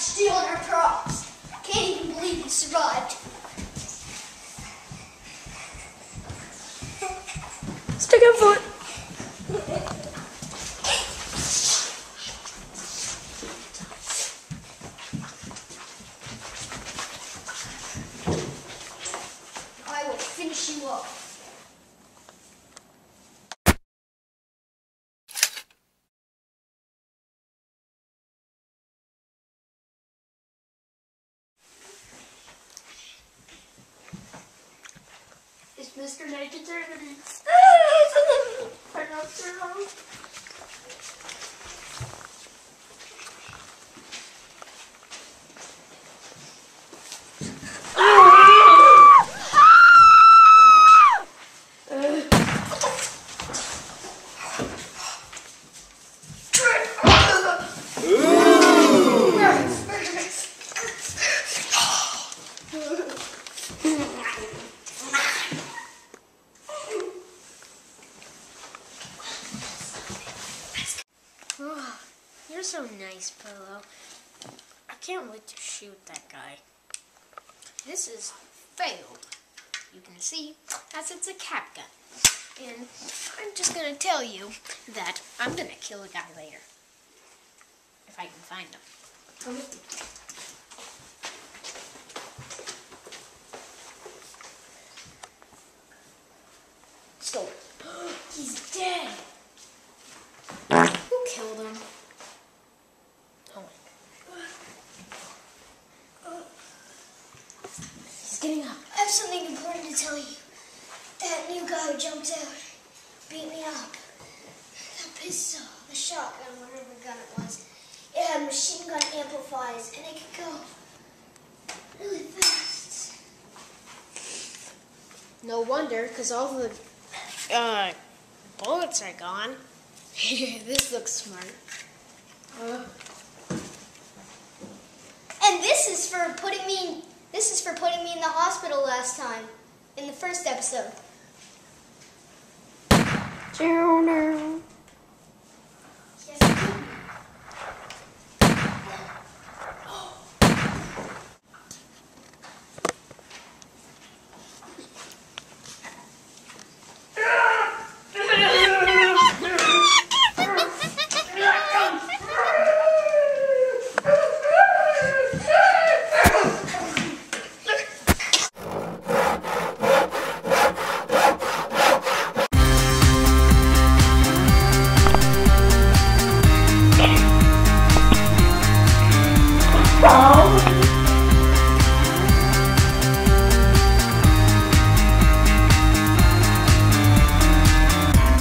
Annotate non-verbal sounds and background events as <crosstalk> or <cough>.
stealing our crops. Can't even believe you survived. Stick out foot. I will finish you off. Mr. Negativity. Turn up, turn. So nice, Pillow. I can't wait to shoot that guy. This is failed. You can see, as it's a cap gun. And I'm just gonna tell you that I'm gonna kill a guy later. If I can find him. Go. <gasps> He's dead. Who killed him? Oh. He's getting up. I have something important to tell you. That new guy who jumped out beat me up. That pistol, the shotgun, whatever gun it was, it had machine gun amplifiers and it could go really fast. No wonder, because all the uh, bullets are gone. <laughs> this looks smart. Uh, And this is for putting me in, this is for putting me in the hospital last time in the first episode. Down.